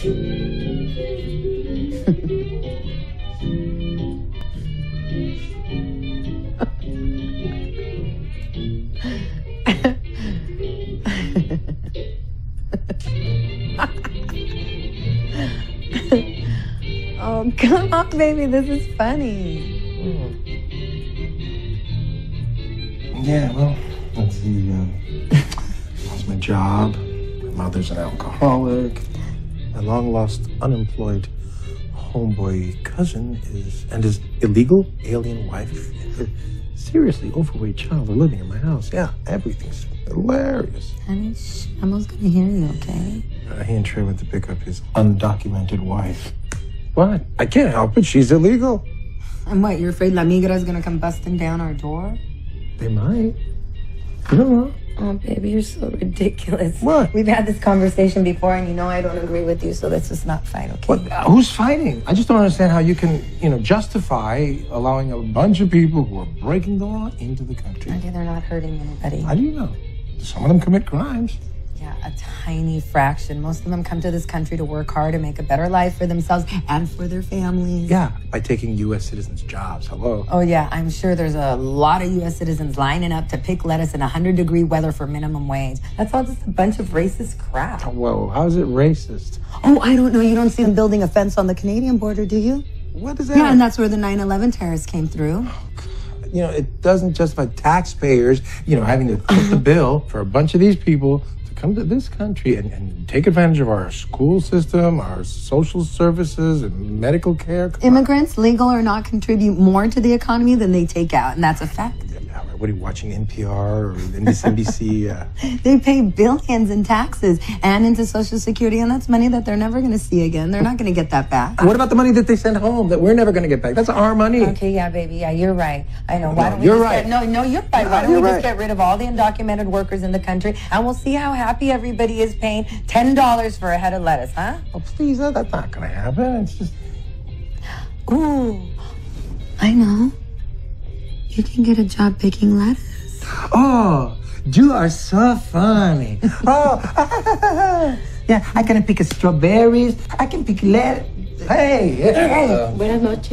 oh, come on, baby. This is funny. Yeah, well, let's see. Uh, lost my job. My mother's an alcoholic. My long lost, unemployed homeboy cousin is, and his illegal alien wife, and her seriously overweight child are living in my house. Yeah, everything's hilarious. Honey, shh, Emma's gonna hear you, okay? Uh, he and Trey went to pick up his undocumented wife. What? I can't help it. She's illegal. And what, you're afraid La Migra's gonna come busting down our door? They might. I. Oh, baby, you're so ridiculous. What? We've had this conversation before, and you know I don't agree with you, so let's just not fight, okay? What? Uh, who's fighting? I just don't understand how you can, you know, justify allowing a bunch of people who are breaking the law into the country. Okay, they're not hurting anybody. How do you know? Some of them commit crimes. Yeah, a tiny fraction. Most of them come to this country to work hard and make a better life for themselves and for their families. Yeah, by taking U.S. citizens' jobs. Hello. Oh, yeah, I'm sure there's a lot of U.S. citizens lining up to pick lettuce in 100 degree weather for minimum wage. That's all just a bunch of racist crap. Whoa, how's it racist? Oh, I don't know. You don't see them building a fence on the Canadian border, do you? What is that? Yeah, and that's where the 9 11 terrorists came through. Oh, you know, it doesn't justify taxpayers, you know, having to foot the bill for a bunch of these people come to this country and, and take advantage of our school system, our social services, and medical care. Come on. Immigrants, legal or not, contribute more to the economy than they take out, and that's a fact. Yeah, What are you watching, NPR or MSNBC? Uh, They pay billions in taxes and into Social Security, and that's money that they're never going to see again. They're not going to get that back. what about the money that they send home that we're never going to get back? That's our money. Okay, yeah, baby, yeah, you're right. I know. Why No, don't we you're just right. Get, no, no, you're right. Why don't you're we right. just get rid of all the undocumented workers in the country, and we'll see how happy everybody is paying ten dollars for a head of lettuce, huh? Oh, please, that's not going to happen. It's just. Ooh, I know. You can get a job picking lettuce. Oh, you are so funny. Oh, yeah, I can pick strawberries. I can pick lettuce. Hey, hey. Buenas noches.